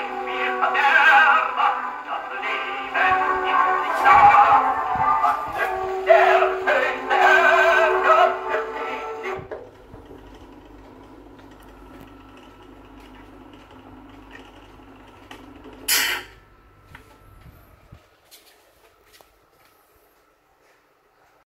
time.